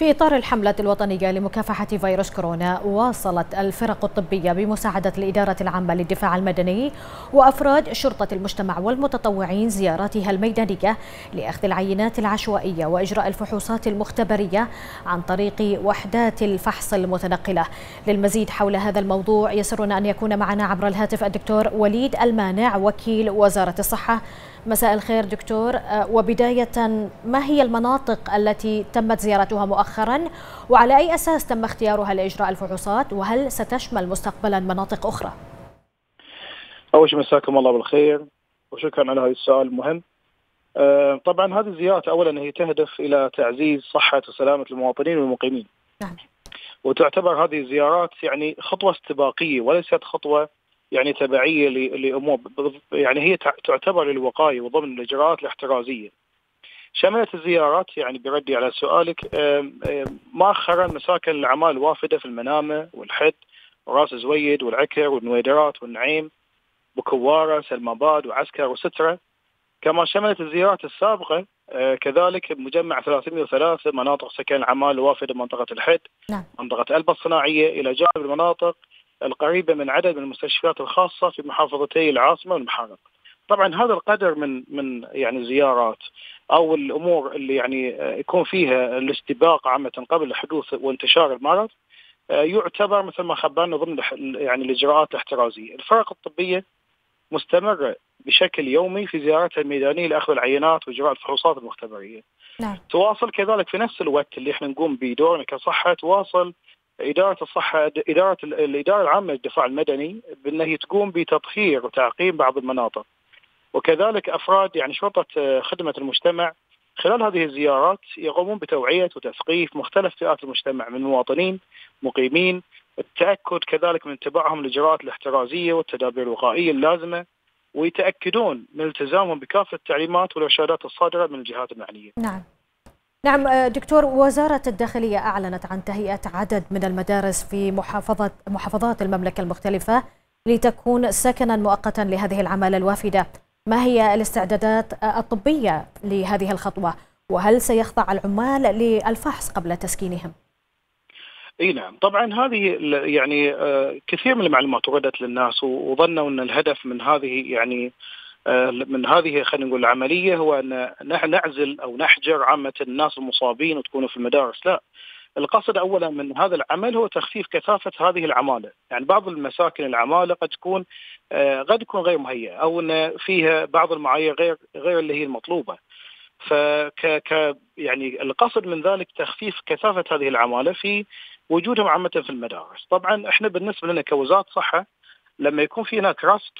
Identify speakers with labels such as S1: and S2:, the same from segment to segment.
S1: في إطار الحملة الوطنية لمكافحة فيروس كورونا واصلت الفرق الطبية بمساعدة الإدارة العامة للدفاع المدني وأفراد شرطة المجتمع والمتطوعين زياراتها الميدانية لأخذ العينات العشوائية وإجراء الفحوصات المختبرية عن طريق وحدات الفحص المتنقلة. للمزيد حول هذا الموضوع يسرنا أن يكون معنا عبر الهاتف الدكتور وليد المانع وكيل وزارة الصحة. مساء الخير دكتور. وبداية ما هي المناطق التي تمت زيارتها مؤخرا؟ وعلى أي أساس تم اختيارها لإجراء الفحوصات؟ وهل ستشمل مستقبلا مناطق أخرى؟
S2: أول شيء مساكم الله بالخير وشكرا على هذا السؤال المهم. طبعا هذه الزيارات أولا هي تهدف إلى تعزيز صحة وسلامة المواطنين والمقيمين. نعم. وتعتبر هذه الزيارات يعني خطوة استباقية وليست خطوة يعني تبعية لأمور يعني هي تعتبر للوقاية وضمن الإجراءات الاحترازية. شملت الزيارات يعني بردي على سؤالك مؤخرا مساكن الأعمال الوافده في المنامة والحد وراس زويد والعكر والنويدرات والنعيم بكواره سلماباد وعسكر وسترة كما شملت الزيارات السابقة كذلك مجمع 303 مناطق سكن الأعمال الوافده منطقة الحد نعم. منطقة ألبا الصناعية إلى جانب المناطق القريبة من عدد من المستشفيات الخاصة في محافظتي العاصمة والمحافظة. طبعا هذا القدر من من يعني زيارات أو الأمور اللي يعني يكون فيها الاستباق عامة قبل حدوث وانتشار المرض يعتبر مثل ما خبرنا ضمن يعني الإجراءات الاحترازية. الفرق الطبية مستمرة بشكل يومي في زيارتها الميدانية لأخذ العينات وإجراء الفحوصات المختبرية. نعم. تواصل كذلك في نفس الوقت اللي إحنا نقوم بدورنا كصحة تواصل إدارة الصحه إدارة الإدارة العامة للدفاع المدني بان هي تقوم بتطهير وتعقيم بعض المناطق. وكذلك أفراد يعني شرطة خدمة المجتمع خلال هذه الزيارات يقومون بتوعية وتثقيف مختلف فئات المجتمع من مواطنين مقيمين التأكد كذلك من اتباعهم الاجراءات الاحترازية والتدابير الوقائية اللازمة ويتأكدون من التزامهم بكافة التعليمات والإرشادات الصادرة من الجهات المعنية.
S1: نعم. نعم دكتور وزارة الداخلية أعلنت عن تهيئة عدد من المدارس في محافظة محافظات المملكة المختلفة لتكون سكنا مؤقتا لهذه العمالة الوافدة. ما هي الاستعدادات الطبية لهذه الخطوة؟ وهل سيخضع العمال للفحص قبل تسكينهم؟
S2: إي نعم. طبعا هذه يعني كثير من المعلومات وردت للناس وظنوا أن الهدف من هذه يعني من هذه خلينا نقول العملية هو أن نعزل أو نحجر عامة الناس المصابين وتكونوا في المدارس. لا القصد اولا من هذا العمل هو تخفيف كثافة هذه العمالة، يعني بعض المساكن العمالة قد تكون قد تكون غير مهيئة أو إن فيها بعض المعايير غير غير اللي هي المطلوبة. فك ك يعني القصد من ذلك تخفيف كثافة هذه العمالة في وجودهم عامة في المدارس، طبعا إحنا بالنسبة لنا كوزارة صحة لما يكون في هناك رصد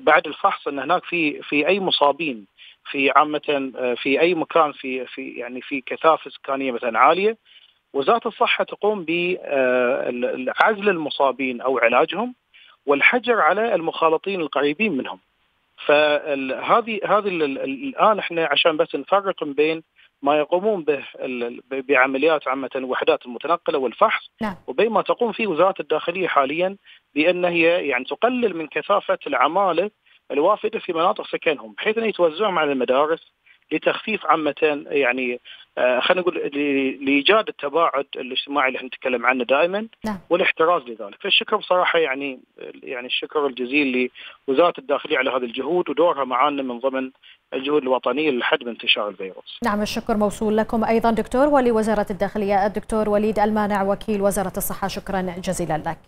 S2: بعد الفحص إن هناك في في أي مصابين في عامة في أي مكان في في يعني في كثافة سكانية مثلا عالية وزارة الصحة تقوم بعزل المصابين أو علاجهم والحجر على المخالطين القريبين منهم. فهذه هذه الآن إحنا عشان بس نفرق بين ما يقومون به بعمليات عامة الوحدات المتنقلة والفحص نعم. وبين ما تقوم فيه وزارة الداخلية حاليا بأن هي يعني تقلل من كثافة العمالة الوافدة في مناطق سكنهم بحيث أن يتوزعون على المدارس لتخفيف عامة يعني خلينا نقول لإيجاد التباعد الاجتماعي اللي إحنا نتكلم عنه دائما نعم. والاحتراز لذلك، فالشكر بصراحة يعني يعني الشكر الجزيل لوزارة الداخلية على هذه الجهود ودورها معنا من ضمن الجهود الوطنية للحد من انتشار الفيروس.
S1: نعم الشكر موصول لكم أيضا دكتور ولوزاره الداخلية الدكتور وليد ألمانع وكيل وزارة الصحة شكرا جزيلا لك.